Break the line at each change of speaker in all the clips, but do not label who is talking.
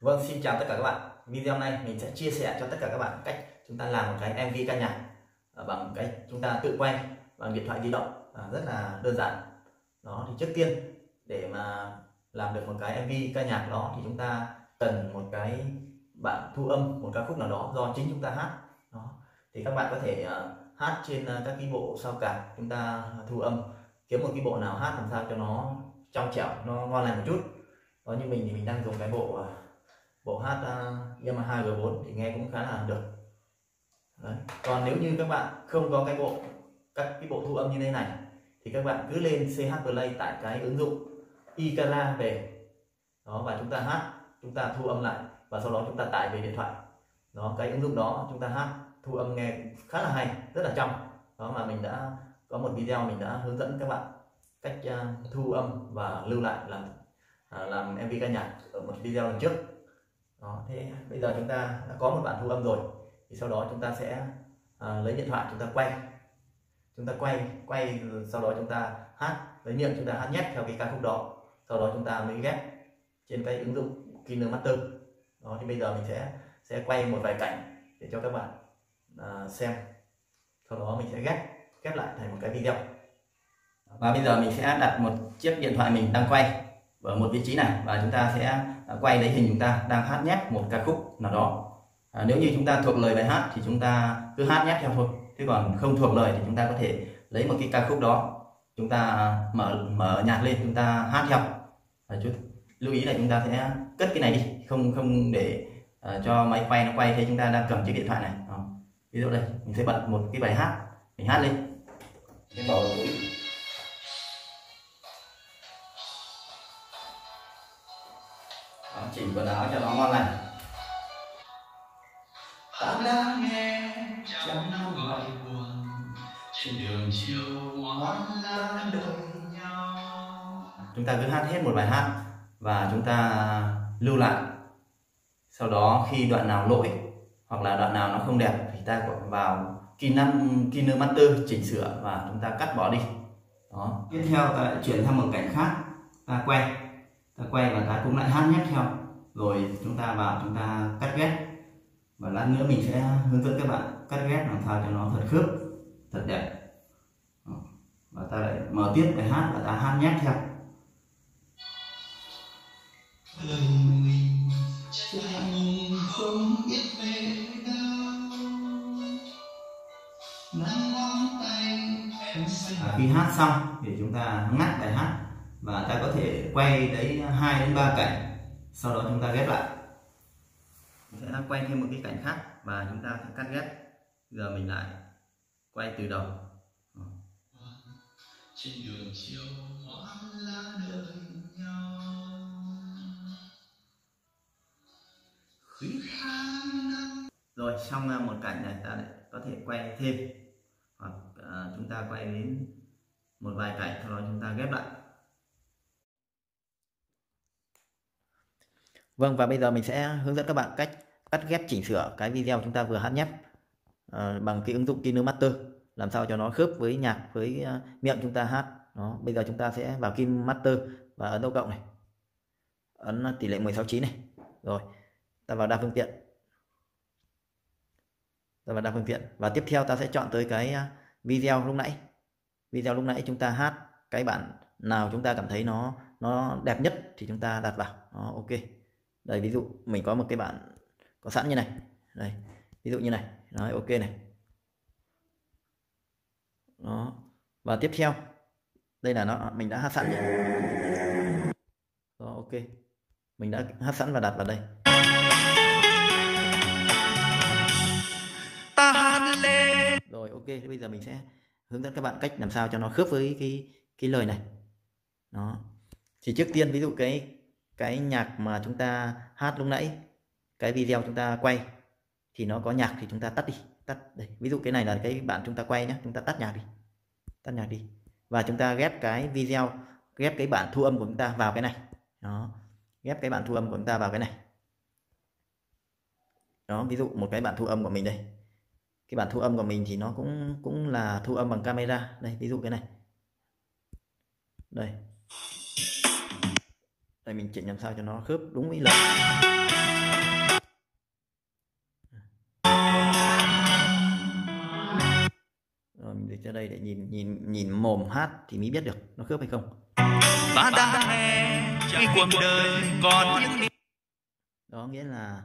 Vâng, xin chào tất cả các bạn. Video này mình sẽ chia sẻ cho tất cả các bạn cách chúng ta làm một cái MV ca nhạc à, bằng cách chúng ta tự quay bằng điện thoại di động à, rất là đơn giản. Đó thì trước tiên để mà làm được một cái MV ca nhạc đó thì chúng ta cần một cái bản thu âm một ca khúc nào đó do chính chúng ta hát. Đó. Thì các bạn có thể uh, hát trên uh, các cái bộ sao cả chúng ta thu âm kiếm một cái bộ nào hát làm sao cho nó trong trẻo nó ngon lành một chút đó như mình thì mình đang dùng cái bộ uh, bộ hát uh, Yamaha G4 thì nghe cũng khá là được. Đấy. còn nếu như các bạn không có cái bộ các cái bộ thu âm như thế này thì các bạn cứ lên CH Play tại cái ứng dụng iCara về. Đó và chúng ta hát chúng ta thu âm lại và sau đó chúng ta tải về điện thoại. Đó cái ứng dụng đó chúng ta hát thu âm nghe khá là hay rất là trong. Đó mà mình đã có một video mình đã hướng dẫn các bạn cách uh, thu âm và lưu lại làm uh, làm MV ca nhạc ở một video lần trước đó thế bây giờ chúng ta đã có một bản thu âm rồi. Thì sau đó chúng ta sẽ à, lấy điện thoại chúng ta quay. Chúng ta quay quay sau đó chúng ta hát lấy miệng chúng ta hát nhét theo cái ca khúc đó. Sau đó chúng ta mới ghép trên cái ứng dụng KineMaster đó thì bây giờ mình sẽ sẽ quay một vài cảnh để cho các bạn à, xem. Sau đó mình sẽ ghép ghép lại thành một cái video. Và bây giờ mình sẽ đặt một chiếc điện thoại mình đang quay ở một vị trí này và chúng ta sẽ À, quay lấy hình chúng ta đang hát nhép một ca khúc nào đó. À, nếu như chúng ta thuộc lời bài hát thì chúng ta cứ hát nhép theo thôi. Thế còn không thuộc lời thì chúng ta có thể lấy một cái ca khúc đó chúng ta mở mở nhạc lên chúng ta hát theo. À, chút lưu ý là chúng ta sẽ cất cái này đi không không để uh, cho máy quay nó quay thấy chúng ta đang cầm chiếc điện thoại này. Đó. ví dụ đây mình sẽ bật một cái bài hát mình hát lên. Cái bỏ chỉnh quần áo cho nó ngon lành. Ta đã nghe chẳng năm gọi buồn, trên đường chiều hoa lá đợi nhau. Chúng ta cứ hát hết một bài hát và chúng ta lưu lại. Sau đó khi đoạn nào lỗi hoặc là đoạn nào nó không đẹp thì ta vào KineMaster chỉnh sửa và chúng ta cắt bỏ đi. Đó. Tiếp theo ta chuyển sang một cảnh khác. Ta quay. Ta quay và ta cũng lại hát nhép theo rồi chúng ta vào chúng ta cắt ghép. Và lát nữa mình sẽ hướng dẫn các bạn cắt ghép làm sao cho nó thật khớp thật đẹp. Và ta lại mở tiếp bài hát và ta hát nhép theo. Không biết về À, khi hát xong thì chúng ta ngắt bài hát và ta có thể quay đấy hai đến ba cảnh sau đó chúng ta ghép lại. Mình sẽ quay thêm một cái cảnh khác và chúng ta sẽ cắt ghép. Giờ mình lại quay từ đầu. Trên đường chiều hoa lá đợi nhau. Rồi xong một cảnh này ta lại có thể quay thêm. Hoặc uh, chúng ta quay đến một vài cảnh sau đó chúng ta ghép lại Vâng và bây giờ mình sẽ hướng dẫn các bạn cách cắt ghép chỉnh sửa cái video chúng ta vừa hát nhép uh, ờ, bằng cái ứng dụng KineMaster làm sao cho nó khớp với nhạc với uh, miệng chúng ta hát. Đó bây giờ chúng ta sẽ vào KineMaster và ấn dấu cộng này. Ấn tỷ lệ 169 này. Rồi ta vào đa phương tiện. Ta vào đa phương tiện. Và tiếp theo ta sẽ chọn tới cái ờ, video lúc nãy. Video lúc nãy chúng ta hát cái bản nào chúng ta cảm thấy nó nó đẹp nhất thì chúng ta đặt vào. Đó, ok đây ví dụ mình có một cái bản có sẵn như này. Đây ví dụ như này. Nói ok này. Đó. Và tiếp theo. Đây là nó mình đã hát sẵn. Nhé đó ok. Mình đã hát sẵn và đặt vào đây. Rồi ok. Bây giờ mình sẽ hướng dẫn các bạn cách làm sao cho nó khớp với cái cái lời này. Đó. Thì trước tiên ví dụ cái cái nhạc mà chúng ta hát lúc nãy, cái video chúng ta quay, thì nó có nhạc thì chúng ta tắt đi, tắt đây. Ví dụ cái này là cái bạn chúng ta quay nhé chúng ta tắt nhạc đi, tắt nhạc đi. Và chúng ta ghép cái video, ghép cái bản thu âm của chúng ta vào cái này. Đó, ghép cái bản thu âm của chúng ta vào cái này. Đó, ví dụ một cái bản thu âm của mình đây. Cái bản thu âm của mình thì nó cũng cũng là thu âm bằng camera. Đây, ví dụ cái này. Đây đây mình chỉnh làm sao cho nó khớp đúng với lời rồi mình dịch ra đây để nhìn nhìn nhìn mồm hát thì mới biết được nó khớp hay không.
Bạn đã khi cuộc đời còn
đó nghĩa là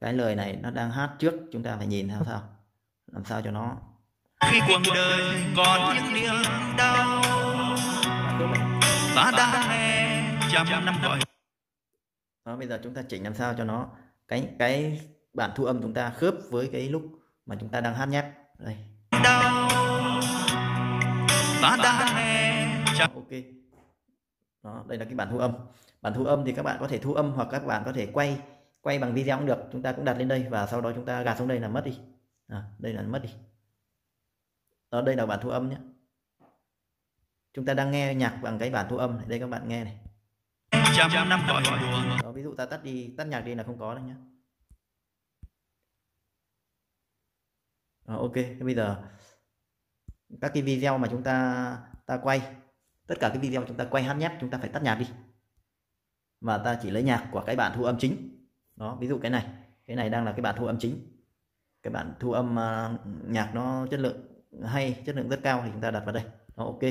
cái lời này nó đang hát trước chúng ta phải nhìn làm sao? Làm sao cho nó
khi cuộc đời còn những niềm đau. Ta đã nghe trăm năm gọi.
Đó bây giờ chúng ta chỉnh làm sao cho nó cái cái bản thu âm chúng ta khớp với cái lúc mà chúng ta đang hát nhép. Đây.
Đau ta đã nghe trăm
ok. Đó đây là cái bản thu âm. Bản thu âm thì các bạn có thể thu âm hoặc các bạn có thể quay quay bằng video cũng được. Chúng ta cũng đặt lên đây và sau đó chúng ta gạt xuống đây là mất đi. À, đây là mất đi. Đó đây là bản thu âm nhé. Chúng ta đang nghe nhạc bằng cái bản thu âm này. Đây các bạn nghe này
trăm năm gọi đùa.
đó, ví dụ ta tắt đi tắt nhạc đi là không có đâu nhé Đó, ok thế bây giờ các cái video mà chúng ta ta quay tất cả cái video chúng ta quay hát nhép chúng ta phải tắt nhạc đi. Và ta chỉ lấy nhạc của cái bản thu âm chính. Đó ví dụ cái này cái này đang là cái bản thu âm chính. Cái bản thu âm uh, nhạc nó chất lượng hay chất lượng rất cao thì chúng ta đặt vào đây. Đó ok.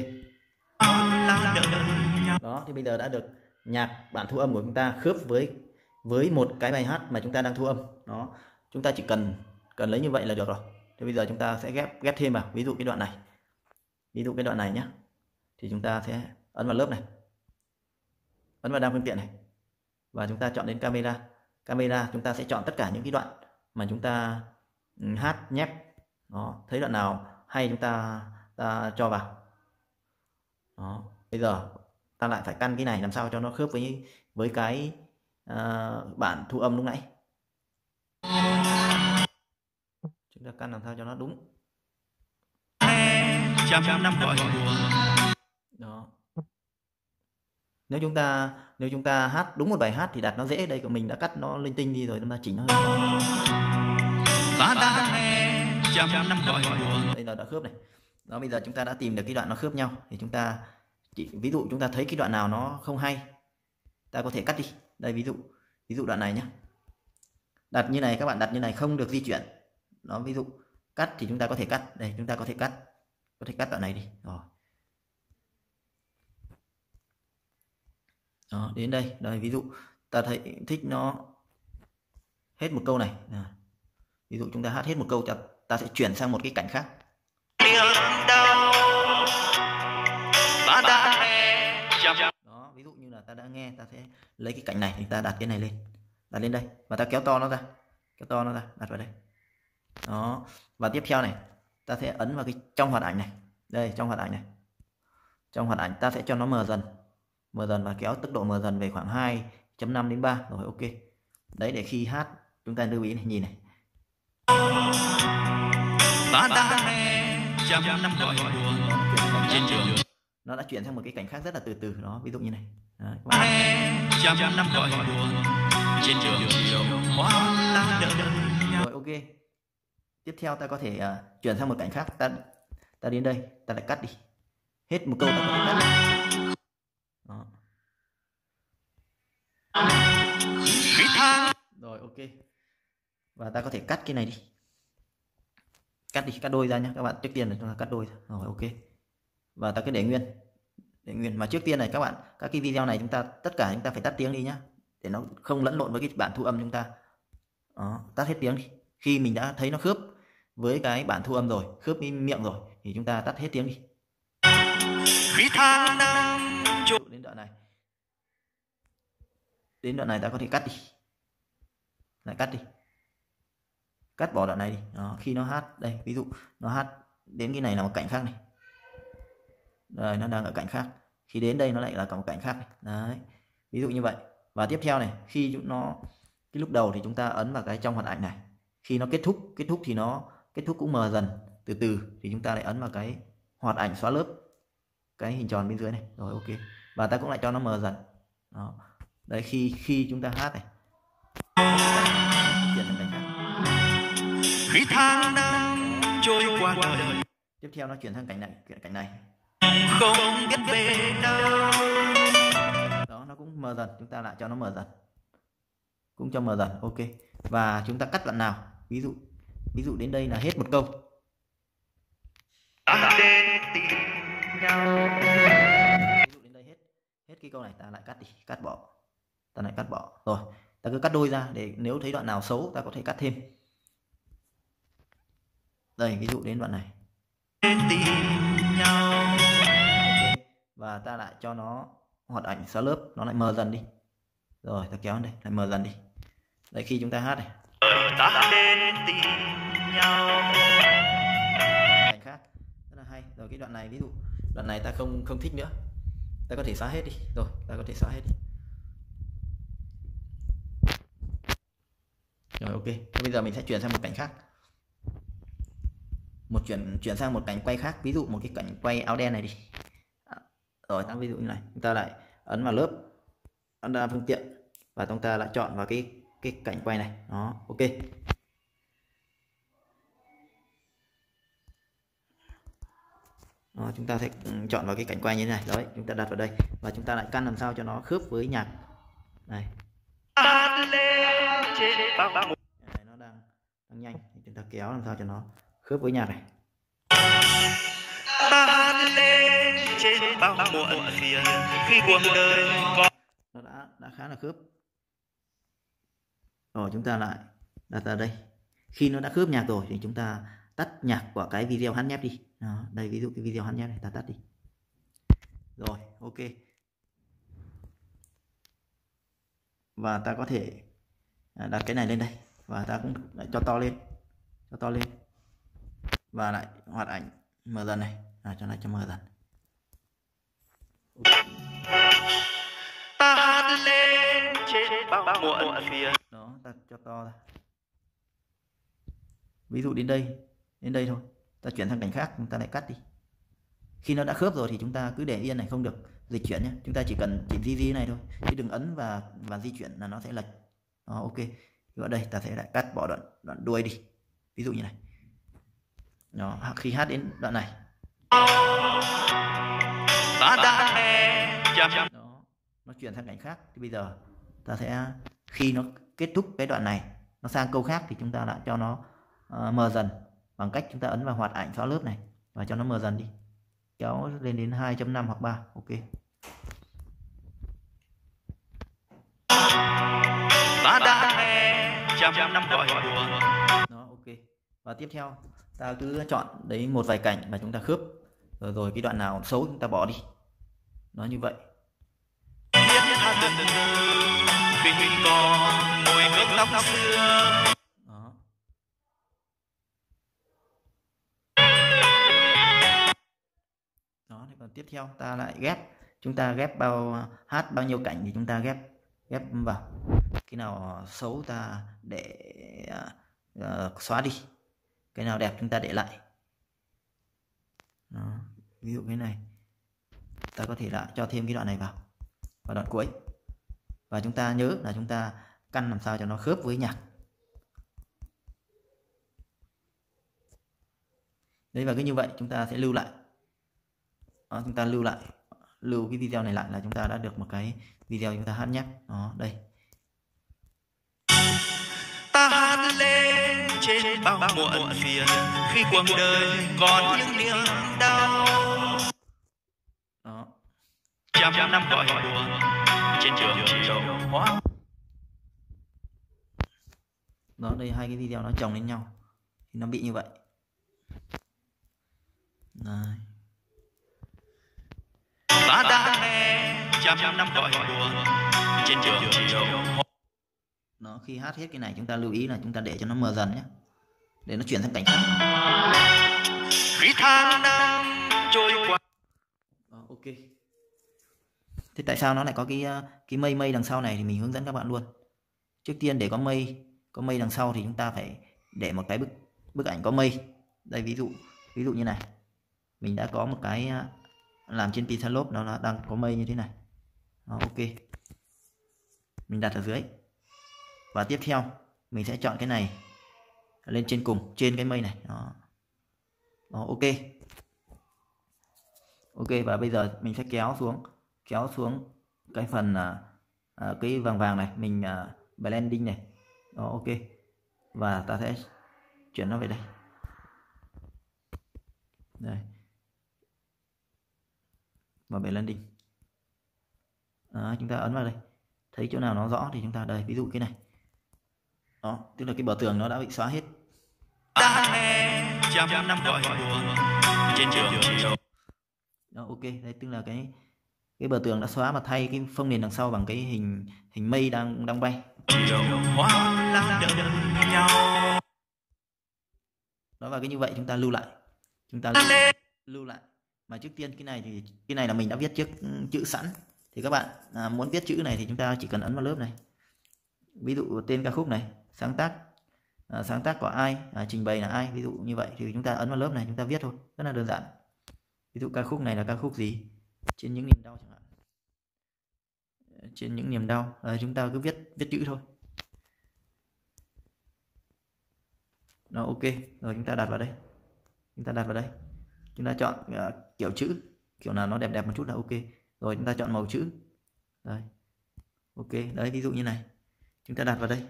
Đó thì bây giờ đã được nhạc bản thu âm của chúng ta khớp với với một cái bài hát mà chúng ta đang thu âm. Đó, chúng ta chỉ cần cần lấy như vậy là được rồi. Thì bây giờ chúng ta sẽ ghép ghép thêm vào. Ví dụ cái đoạn này. Ví dụ cái đoạn này nhé thì chúng ta sẽ ấn vào lớp này. Ấn vào đa phương tiện này. Và chúng ta chọn đến camera. Camera chúng ta sẽ chọn tất cả những cái đoạn mà chúng ta ừ, hát nhép. Đó, thấy đoạn nào hay chúng ta ta cho vào. Đó, bây giờ ta lại phải căn cái này làm sao cho nó khớp với với cái uh, bản thu âm lúc nãy. Chúng ta căn làm sao cho nó đúng.
Trăm năm gọi
đó. Nếu chúng ta nếu chúng ta hát đúng một bài hát thì đặt nó dễ. Đây của mình đã cắt nó linh tinh đi rồi chúng ta chỉnh nó hơn.
Ta đã nghe trăm năm gọi
đây là đã khớp này. Đó bây giờ chúng ta đã tìm được cái đoạn nó khớp nhau. Thì chúng ta chỉ ví dụ chúng ta thấy cái đoạn nào nó không hay ta có thể cắt đi. Đây ví dụ ví dụ đoạn này nhé đặt như này các bạn đặt như này không được di chuyển. Nó ví dụ cắt thì chúng ta có thể cắt. Đây chúng ta có thể cắt có thể cắt đoạn này đi. Rồi. Đó đến đây. Đây ví dụ ta thấy thích nó hết một câu này. À. ví dụ chúng ta hát hết một câu ta, ta sẽ chuyển sang một cái cảnh khác.
Niềm đau
ta đã nghe ta sẽ lấy cái cảnh này thì ta đặt cái này lên. Đặt lên đây. Và ta kéo to nó ra. Kéo to nó ra. Đặt vào đây. Đó. Và tiếp theo này ta sẽ ấn vào cái trong hoạt ảnh này. Đây trong hoạt ảnh này. Trong hoạt ảnh ta sẽ cho nó mờ dần. Mờ dần và kéo tốc độ mờ dần về khoảng 2.5 đến 3 rồi ok. Đấy để khi hát chúng ta lưu ý này. Nhìn này.
Ta đã nghe trăm năm gọi đùa trên trường
nó đã chuyển sang một cái cảnh khác rất là từ từ. Đó ví dụ như này Đấy, các bạn.
nghe trăm năm gọi đùa trên trường chiều hoa lá đợi nhau.
Rồi ok. Tiếp theo ta có thể uh, chuyển sang một cảnh khác. Ta ta đến đây ta lại cắt đi. Hết một câu ta có cắt đó.
khi tháng
rồi ok. Và ta có thể cắt cái này đi. Cắt đi cắt đôi ra nhé các bạn trước tiên là chúng ta cắt đôi rồi ok. Và ta cứ để nguyên để nguyên mà trước tiên này các bạn các cái video này chúng ta tất cả chúng ta phải tắt tiếng đi nhá. Để nó không lẫn lộn với cái bản thu âm chúng ta. Đó, tắt hết tiếng đi. Khi mình đã thấy nó khớp với cái bản thu âm rồi khớp với miệng rồi thì chúng ta tắt hết tiếng đi. Đến đoạn này. Đến đoạn này ta có thể cắt đi. Lại cắt đi. Cắt bỏ đoạn này đi. Đó, khi nó hát đây ví dụ nó hát đến cái này là một cảnh khác này đây nó đang ở cảnh khác. Khi đến đây nó lại là cả một cảnh khác này. đấy ví dụ như vậy. Và tiếp theo này khi chúng nó cái lúc đầu thì chúng ta ấn vào cái trong hoạt ảnh này. Khi nó kết thúc kết thúc thì nó kết thúc cũng mờ dần. Từ từ thì chúng ta lại ấn vào cái hoạt ảnh xóa lớp cái hình tròn bên dưới này. Rồi ok. Và ta cũng lại cho nó mờ dần. Đó. Đấy khi khi chúng ta hát này.
Khi tháng năm trôi qua đời.
Tiếp theo nó chuyển sang cảnh này cảnh này
không biết về đâu.
Đó nó cũng mờ dần chúng ta lại cho nó mờ dần. Cũng cho mờ dần ok. Và chúng ta cắt đoạn nào? Ví dụ ví dụ đến đây là hết một câu.
Ta đến tìm nhau.
Ví dụ đến đây hết hết cái câu này ta lại cắt đi cắt bỏ. Ta lại cắt bỏ. Rồi ta cứ cắt đôi ra để nếu thấy đoạn nào xấu ta có thể cắt thêm. Đây ví dụ đến đoạn này và ta lại cho nó hoạt ảnh xóa lớp nó lại mờ dần đi. Rồi ta kéo đây lại mờ dần đi. Đây khi chúng ta hát này.
Ta đến tìm nhau.
Cảnh khác rất là hay. Rồi cái đoạn này ví dụ đoạn này ta không không thích nữa. Ta có thể xóa hết đi. Rồi ta có thể xóa hết đi. Rồi ok. Thế bây giờ mình sẽ chuyển sang một cảnh khác. Một chuyển chuyển sang một cảnh quay khác. Ví dụ một cái cảnh quay áo đen này đi rồi ta ví dụ như này chúng ta lại ấn vào lớp ấn ra phương tiện và chúng ta lại chọn vào cái cái cảnh quay này. Đó ok. Đó, chúng ta sẽ ừ, chọn vào cái cảnh quay như thế này. Đấy chúng ta đặt vào đây và chúng ta lại căn làm sao cho nó khớp với nhạc. Này. Này, nó đang đang nhanh. Chúng ta kéo làm sao cho nó khớp với nhạc này
lên trên bao muộn phiền. Khi cuộc đời có
nó đã đã khá là khớp. Rồi chúng ta lại đặt ra đây. Khi nó đã khớp nhạc rồi thì chúng ta tắt nhạc của cái video hát nhép đi. Đó, đây ví dụ cái video hát nhép này ta tắt đi. Rồi ok. Và ta có thể à, đặt cái này lên đây. Và ta cũng lại cho to lên. Cho to lên. Và lại hoạt ảnh mở dần này à, cho nó cho mở dần.
Ta lên trên bao muộn phiền
đó ta cho to ra. Ví dụ đến đây đến đây thôi. Ta chuyển sang cảnh khác chúng ta lại cắt đi. Khi nó đã khớp rồi thì chúng ta cứ để yên này không được dịch chuyển nhé. Chúng ta chỉ cần chỉ di di này thôi. Chứ đừng ấn và và di chuyển là nó sẽ lệch. Đó ok. Ở đây ta sẽ lại cắt bỏ đoạn đoạn đuôi đi. Ví dụ như này. Đó khi hát đến đoạn này
ta đã nghe chăm
đó nó chuyển sang cảnh khác. Thì bây giờ ta sẽ khi nó kết thúc cái đoạn này nó sang câu khác thì chúng ta lại cho nó ờ, mờ dần bằng cách chúng ta ấn vào hoạt ảnh xóa lớp này và cho nó mờ dần đi. Kéo lên đến 2.5 hoặc 3 ok.
Ta đã nghe trăm năm gọi buồn.
Đó ok. Và tiếp theo ta cứ chọn đấy một vài cảnh và chúng ta khớp rồi rồi cái đoạn nào xấu chúng ta bỏ đi. Nó như vậy. Đó. Đó thì còn tiếp theo ta lại ghép. Chúng ta ghép bao hát bao nhiêu cảnh thì chúng ta ghép ghép vào. Cái nào xấu ta để uh, xóa đi. Cái nào đẹp chúng ta để lại đó. ví dụ cái này. Ta có thể lại cho thêm cái đoạn này vào vào đoạn cuối. Và chúng ta nhớ là chúng ta căn làm sao cho nó khớp với nhạc. Đấy và cứ như vậy chúng ta sẽ lưu lại. Đó, chúng ta lưu lại lưu cái video này lại là chúng ta đã được một cái video chúng ta hát nhé. Đó đây.
Ta hát lên trên bao muộn phiền. khi cuộc đời còn những niềm đau.
đó.
Trăm năm gọi buồn trên trường chiều hoa
đó đây hai cái video nó chồng lên nhau. Thì nó bị như vậy. Đấy.
ta đã nghe trăm năm gọi buồn trên trường chiều
nó khi hát hết cái này chúng ta lưu ý là chúng ta để cho nó mờ dần nhé. Để nó chuyển sang cảnh khác.
Khi tháng năm trôi qua.
Đó, ok. Thế tại sao nó lại có cái ờ, cái mây mây đằng sau này thì mình hướng dẫn các bạn luôn. Trước tiên để có mây có mây đằng sau thì chúng ta phải để một cái bức bức ảnh có mây. Đây ví dụ ví dụ như này. Mình đã có một cái ờ, làm trên Pixalope nó đang có mây như thế này. Đó, ok. Mình đặt ở dưới và tiếp theo mình sẽ chọn cái này lên trên cùng trên cái mây này. Đó, đó ok. Ok và bây giờ mình sẽ kéo xuống kéo xuống cái phần à, à, cái vàng vàng này mình à, blending này. Đó ok. Và ta sẽ chuyển nó về đây. Đây. Và blending. Landing đó, chúng ta ấn vào đây. Thấy chỗ nào nó rõ thì chúng ta đây ví dụ cái này đó tức là cái bờ tường nó đã bị xóa hết.
Ta nghe trăm năm cõi buồn trên trường chiều
đó ok. Đây tức là cái cái bờ tường đã xóa mà thay cái phông nền đằng sau bằng cái hình hình mây đang đang bay. Đó và cái như vậy chúng ta lưu lại. Chúng ta lưu, lưu lại. Mà trước tiên cái này thì cái này là mình đã viết trước chữ sẵn. Thì các bạn à, muốn viết chữ này thì chúng ta chỉ cần ấn vào lớp này. Ví dụ tên ca khúc này sáng tác à, sáng tác của ai à, trình bày là ai ví dụ như vậy. Thì chúng ta ấn vào lớp này chúng ta viết thôi rất là đơn giản. Ví dụ ca khúc này là ca khúc gì? Trên những niềm đau chẳng hạn. Ờ, trên những niềm đau à, chúng ta cứ viết viết chữ thôi. Nó ok rồi chúng ta đặt vào đây. Chúng ta đặt vào đây. Chúng ta chọn uh, kiểu chữ kiểu nào nó đẹp đẹp một chút là ok. Rồi chúng ta chọn màu chữ. Đây. Ok đấy ví dụ như này. Chúng ta đặt vào đây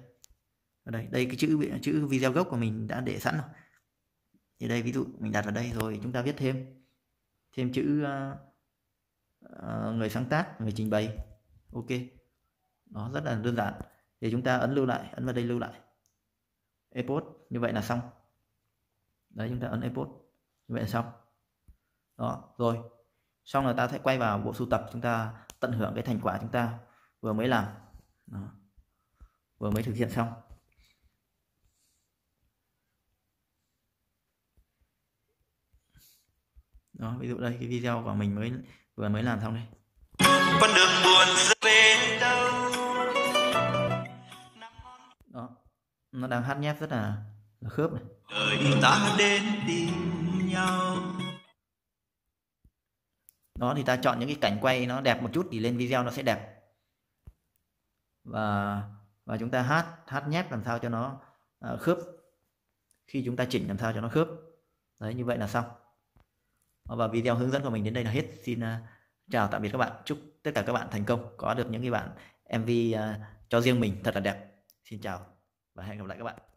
ở đây đây cái chữ chữ video gốc của mình đã để sẵn rồi. Thì đây ví dụ mình đặt vào đây rồi chúng ta viết thêm thêm chữ uh, người sáng tác người trình bày. Ok. Nó rất là đơn giản. Thì chúng ta ấn lưu lại ấn vào đây lưu lại. Export như vậy là xong. Đấy chúng ta ấn export như vậy là xong. Đó rồi. Xong là ta sẽ quay vào bộ sưu tập chúng ta tận hưởng cái thành quả chúng ta vừa mới làm. Đó. vừa mới thực hiện xong. Đó ví dụ đây cái video của mình mới vừa mới làm xong đây.
Con đường buồn về đâu?
Đó nó đang hát nhép rất là, là khớp này.
Đời ta đến tìm nhau.
Đó thì ta chọn những cái cảnh quay nó đẹp một chút thì lên video nó sẽ đẹp. Và và chúng ta hát hát nhép làm sao cho nó uh, khớp. Khi chúng ta chỉnh làm sao cho nó khớp. Đấy như vậy là xong và video hướng dẫn của mình đến đây là hết. Xin uh, chào tạm biệt các bạn. Chúc tất cả các bạn thành công. Có được những cái bạn mv uh, à, cho riêng mình thật là đẹp. Xin chào và hẹn gặp lại các bạn.